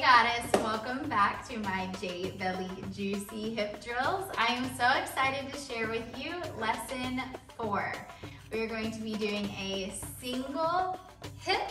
Goddess, welcome back to my J Belly Juicy Hip Drills. I am so excited to share with you lesson four. We are going to be doing a single hip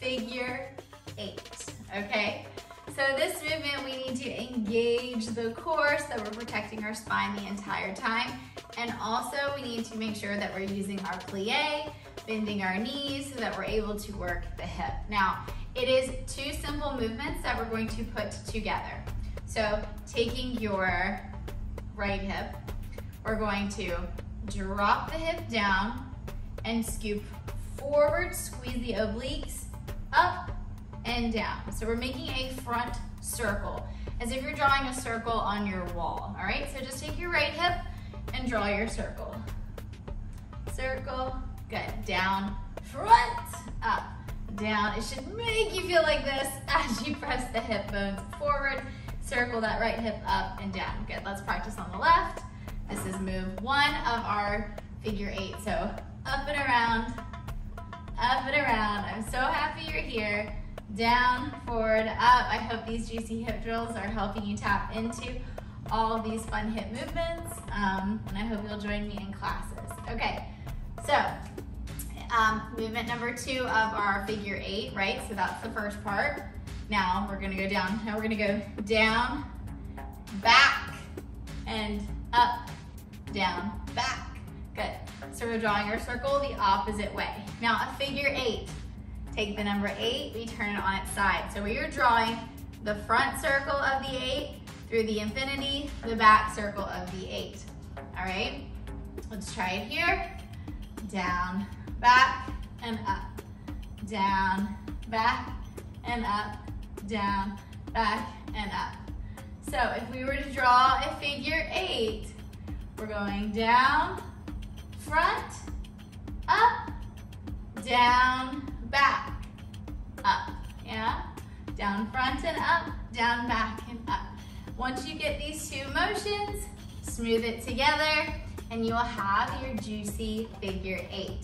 figure eight, okay? So this movement, we need to engage the core so we're protecting our spine the entire time. And also we need to make sure that we're using our plie, bending our knees so that we're able to work the hip. Now, it is two simple movements that we're going to put together. So taking your right hip, we're going to drop the hip down and scoop forward, squeeze the obliques, up and down. So we're making a front circle, as if you're drawing a circle on your wall, all right? So just take your right hip and draw your circle. Circle, good, down, front, up, down. It should make you feel like this as you press the hip bones forward. Circle that right hip up and down. Good, let's practice on the left. This is move one of our figure eight. So up and around, up and around. I'm so happy you're here. Down, forward, up. I hope these juicy hip drills are helping you tap into all these fun hip movements. Um, and I hope you'll join me in classes. Okay, so um, movement number two of our figure eight, right? So that's the first part. Now we're gonna go down. Now we're gonna go down, back, and up, down, back. Good. So we're drawing our circle the opposite way. Now a figure eight. Take the number eight, we turn it on its side. So we are drawing the front circle of the eight through the infinity, the back circle of the eight. All right, let's try it here. Down, back and up, down, back and up, down, back and up. So if we were to draw a figure eight, we're going down, front, up, down, back, up, yeah? Down, front and up, down, back and up. Once you get these two motions, smooth it together, and you will have your juicy figure eight.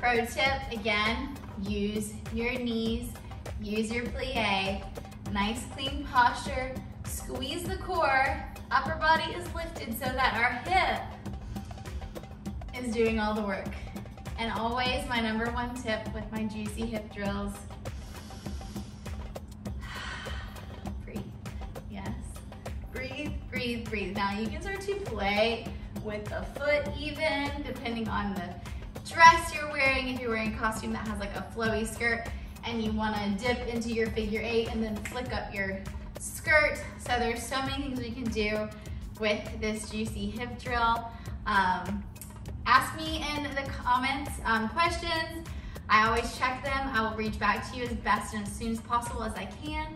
Pro tip, again, use your knees, use your plie, nice clean posture, squeeze the core, upper body is lifted so that our hip is doing all the work. And always my number one tip with my juicy hip drills, Breathe, breathe, breathe. Now you can start to play with the foot even, depending on the dress you're wearing, if you're wearing a costume that has like a flowy skirt and you wanna dip into your figure eight and then flick up your skirt. So there's so many things we can do with this juicy hip drill. Um, ask me in the comments um, questions. I always check them. I will reach back to you as best and as soon as possible as I can.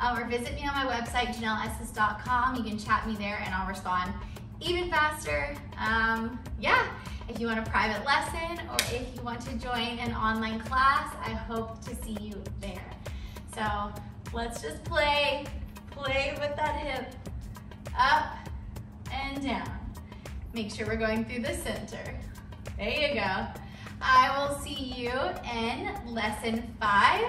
Um, or visit me on my website, JanelleIssis.com. You can chat me there and I'll respond even faster. Um, yeah. If you want a private lesson or if you want to join an online class, I hope to see you there. So let's just play, play with that hip, up and down. Make sure we're going through the center. There you go. I will see you in lesson five,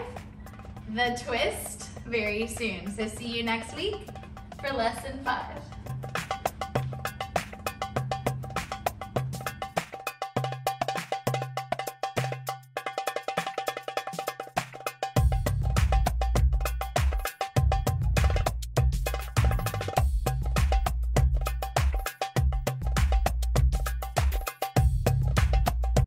the twist, very soon. So see you next week for lesson five.